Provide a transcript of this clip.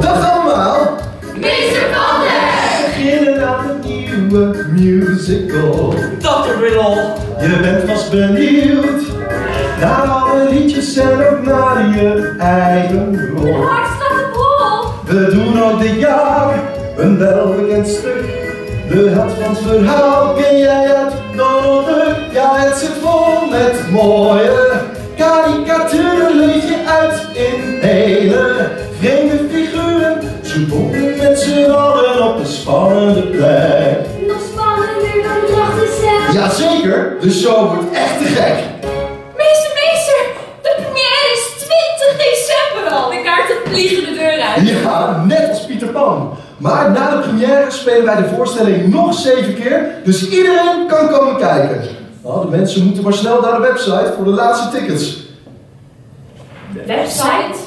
Dag allemaal! Meester Van der! beginnen aan een nieuwe musical. Dr. Riddle. Je bent vast benieuwd naar alle liedjes en ook naar je eigen rol. We doen ook dit jaar een welbekend stuk. De held van het verhaal ken jij het mooie karikaturen. Leef je uit in hele vreemde figuren. Ze wonen met z'n allen op een spannende plek. Nog spannender dan drachtencel. Jazeker, de show wordt echt te gek. Meester, meester! De première is 20 december al. De kaarten vliegen de deur uit. Ja, net als Pieter Pan. Maar na de première spelen wij de voorstelling nog zeven keer, dus iedereen kan komen kijken. Nou, de mensen moeten maar snel naar de website voor de laatste tickets. Website?